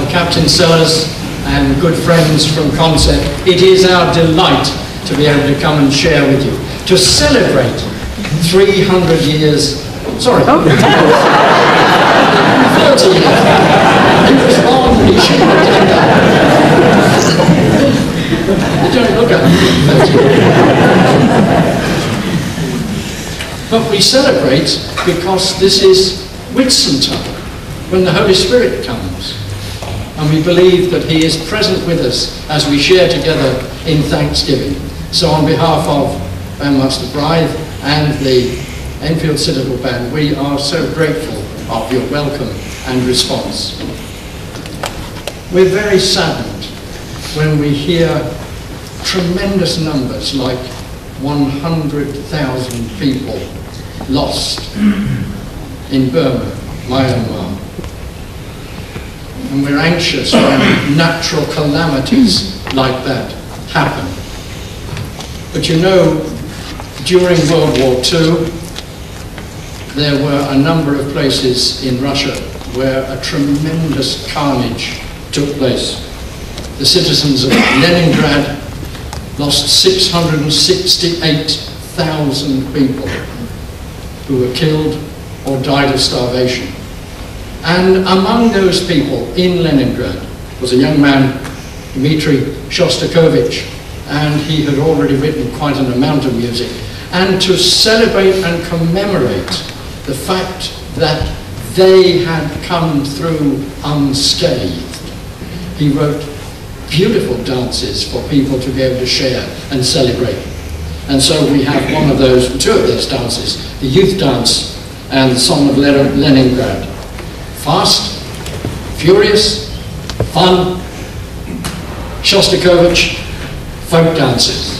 uh, Captain Sellers and good friends from Consett, it is our delight to be able to come and share with you, to celebrate 300 years, sorry, 30 years. He was born, he shouldn't have done that. You don't look at him, But we celebrate because this is Whitsuntide, when the Holy Spirit comes. And we believe that He is present with us as we share together in thanksgiving. So on behalf of um, Bandmaster Brythe and the Enfield Citadel Band, we are so grateful of your welcome and response. We're very saddened when we hear tremendous numbers like 100,000 people lost in Burma, Myanmar. And we're anxious when natural calamities like that happen. But you know, during World War II, there were a number of places in Russia where a tremendous carnage took place. The citizens of Leningrad lost 668,000 people who were killed or died of starvation. And among those people in Leningrad was a young man, Dmitry Shostakovich, and he had already written quite an amount of music. And to celebrate and commemorate the fact that they had come through unscathed, he wrote beautiful dances for people to be able to share and celebrate. And so we have one of those, two of those dances, the youth dance and the Song of Leningrad. Fast, furious, fun, Shostakovich, folk dances.